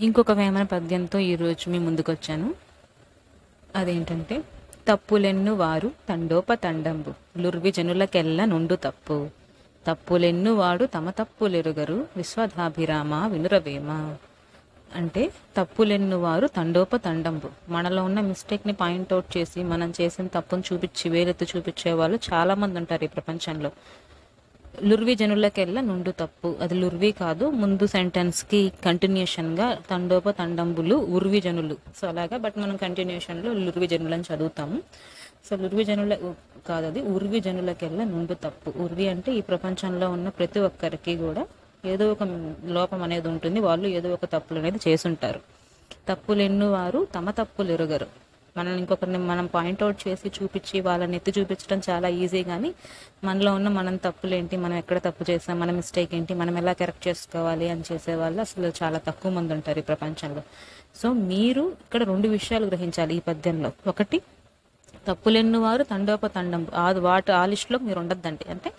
ఇంకొక వేమన పద్యంతో ఈరోజు మీ ముందుకు వచ్చాను అదేంటంటే తప్పులెన్ను వారు తండోపతండంబు లుర్వి జనులకెల్ల నుండు తప్పు. తప్పులెన్ను వాడు తమ తప్పులెరుగరు విశ్వధాభిరామ వినురవేమ. అంటే తప్పులెన్ను వారు తండోపతండంబు మనలో ఉన్న మిస్టేక్ని పాయింట్అవుట్ చేసి మనం చేసిన తప్పును చూపించి వేలెత్తు చూపించే వాళ్ళు చాలామంది ఉంటారు ఈ ప్రపంచంలో. లుర్వి జనులకెల్లా నుండు తప్పు. అది లుర్వి కాదు ముందు సెంటెన్స్కి కంటిన్యూషన్గా తండోప తండంబులు ఉర్వి జనులు. సో అలాగా బట్ మనం కంటిన్యూషన్లో లుర్వి అని చదువుతాము. సో లుర్విజనుల కాదు అది ఉర్వి జనులకెల్లా నుండు తప్పు. ఉర్వి అంటే ఈ ప్రపంచంలో ఉన్న ప్రతి ఒక్కరికి కూడా ఏదో ఒక లోపం అనేది ఉంటుంది. వాళ్ళు ఏదో ఒక తప్పులు అనేది చేసుంటారు తప్పులు ఎన్ను వారు తమ తప్పులు ఎరుగరు మనల్ని ఇంకొకరిని మనం పాయింట్అవుట్ చేసి చూపించి వాళ్ళని ఎత్తి చూపించడం చాలా ఈజీ కానీ మనలో ఉన్న మనం తప్పులేంటి మనం ఎక్కడ తప్పు చేసాం మన మిస్టేక్ ఏంటి మనం ఎలా కరెక్ట్ చేసుకోవాలి అని చేసే వాళ్ళు అసలు చాలా తక్కువ మంది ఉంటారు ఈ ప్రపంచంలో. సో మీరు ఇక్కడ రెండు విషయాలు గ్రహించాలి ఈ పద్యంలో. ఒకటి తప్పులెన్నువారు తండోపతండం ఆ వాటి ఆ లిస్టులో మీరు ఉండొద్దండి. అంటే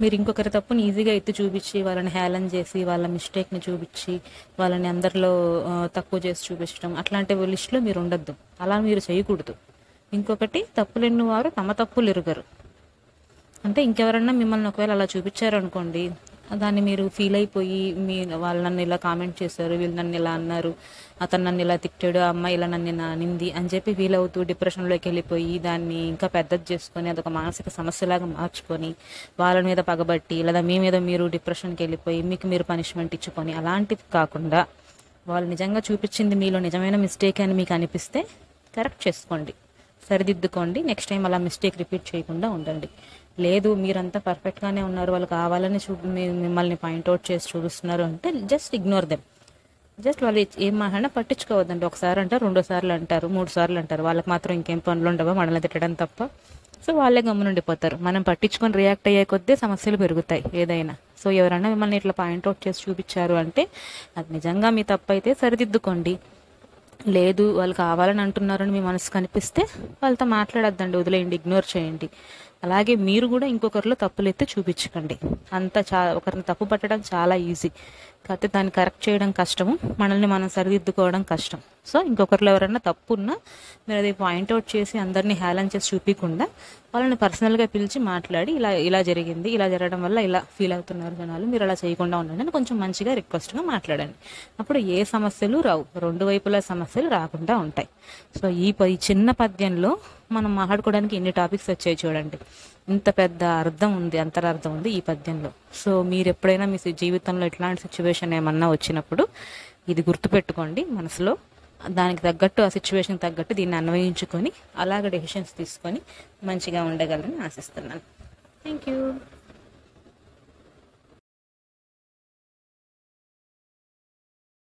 మీరు ఇంకొకరి తప్పుని ఈజీగా ఎత్తి చూపించి వాళ్ళని హేళన చేసి వాళ్ళ మిస్టేక్ని చూపించి వాళ్ళని అందరిలో తక్కువ చేసి చూపించడం అట్లాంటి లిస్టులో మీరు ఉండొద్దు. అలా మీరు చేయకూడదు. ఇంకొకటి తప్పులెన్ను వారు తమ తప్పులు ఎరుగరు. అంటే ఇంకెవరన్నా మిమ్మల్ని ఒకవేళ అలా చూపించారనుకోండి దాన్ని మీరు ఫీల్ అయిపోయి మీ వాళ్ళు నన్ను ఇలా కామెంట్ చేశారు వీళ్ళు నన్ను ఇలా అన్నారు అతను నన్ను ఇలా తిట్టాడు ఆ అమ్మాయి ఇలా నన్ను ఇలా అనింది అని చెప్పి ఫీల్ అవుతూ డిప్రెషన్లోకి వెళ్ళిపోయి దాన్ని ఇంకా పెద్దది చేసుకొని అదొక మానసిక సమస్యలాగా మార్చుకొని వాళ్ళ మీద పగబట్టి లేదా మీ మీద మీరు డిప్రెషన్కి వెళ్ళిపోయి మీకు మీరు పనిష్మెంట్ ఇచ్చుకొని అలాంటివి కాకుండా వాళ్ళు నిజంగా చూపించింది మీలో నిజమైన మిస్టేక్ అని మీకు అనిపిస్తే కరెక్ట్ చేసుకోండి. సరిదిద్దుకోండి. నెక్స్ట్ టైం అలా మిస్టేక్ రిపీట్ చేయకుండా ఉండండి. లేదు మీరంతా పర్ఫెక్ట్గానే ఉన్నారు వాళ్ళు కావాలని చూ మిమ్మల్ని పాయింట్అవుట్ చేసి చూపిస్తున్నారు అంటే జస్ట్ ఇగ్నోర్ దెమ్ జస్ట్ వాళ్ళు ఏం మాట్లాడినా పట్టించుకోవద్దండి. ఒకసారి అంటారు రెండు సార్లు అంటారు మూడు సార్లు అంటారు. వాళ్ళకి మాత్రం ఇంకేం పనులు ఉండవా? మనల్ని తిట్టడం తప్ప. సో వాళ్ళే గమ్మునుండిపోతారు మనం పట్టించుకొని రియాక్ట్ అయ్యే కొద్దీ సమస్యలు పెరుగుతాయి ఏదైనా. సో ఎవరైనా మిమ్మల్ని ఇట్లా పాయింట్అవుట్ చేసి చూపించారు అంటే అది నిజంగా మీ తప్పు అయితే సరిదిద్దుకోండి. లేదు వాళ్ళు కావాలని అంటున్నారని మీ మనసు కనిపిస్తే వాళ్ళతో మాట్లాడొద్దండి వదిలేయండి ఇగ్నోర్ చేయండి. అలాగే మీరు కూడా ఇంకొకరిలో తప్పులు ఎత్తి చూపించకండి. అంత చా ఒకరిని తప్పు పట్టడం చాలా ఈజీ కాకపోతే దాన్ని కరెక్ట్ చేయడం కష్టము మనల్ని మనం సరిదిద్దుకోవడం కష్టం. సో ఇంకొకరిలో ఎవరైనా తప్పు ఉన్నా మీరు అది పాయింట్అవుట్ చేసి అందరినీ హేళన చేసి చూపించకుండా వాళ్ళని పర్సనల్గా పిలిచి మాట్లాడి ఇలా ఇలా జరిగింది ఇలా జరగడం వల్ల ఇలా ఫీల్ అవుతున్నారు జనాలు మీరు అలా చేయకుండా ఉండండి అని కొంచెం మంచిగా రిక్వెస్ట్గా మాట్లాడండి. అప్పుడు ఏ సమస్యలు రావు. రెండు వైపుల సమస్యలు రాకుండా ఉంటాయి. సో ఈ ప- ఈ చిన్న పద్యంలో మనం మాట్లాడుకోవడానికి ఎన్ని టాపిక్స్ వచ్చాయి చూడండి. ఇంత పెద్ద అర్థం ఉంది అంతరార్థం ఉంది ఈ పద్యంలో. సో మీరు ఎప్పుడైనా మీ జీవితంలో ఇట్లాంటి సిచ్యువేషన్ ఏమన్నా వచ్చినప్పుడు ఇది గుర్తుపెట్టుకోండి మనసులో. దానికి తగ్గట్టు ఆ సిచ్యువేషన్ తగ్గట్టు దీన్ని అన్వయించుకొని అలాగ డెసిషన్స్ తీసుకొని మంచిగా ఉండగలరని ఆశిస్తున్నాను. Thank you